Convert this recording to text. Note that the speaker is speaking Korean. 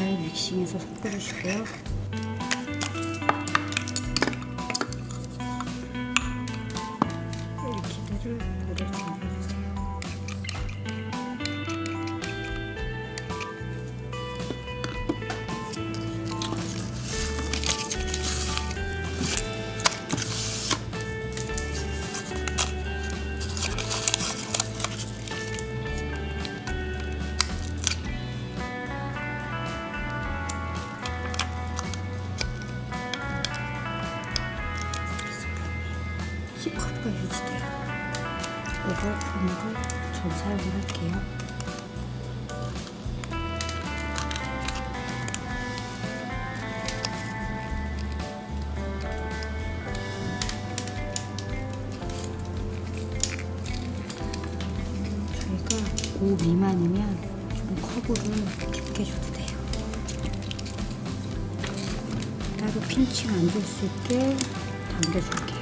다잘 믹싱해서 섞어주시고요. 힙커브가 유지돼요. 오버프로 전 사용을 할게요. 저희가 5 미만이면 좀 커브를 깊게 줘도 돼요. 따로 핀치가 안될 수 있게 당겨줄게요.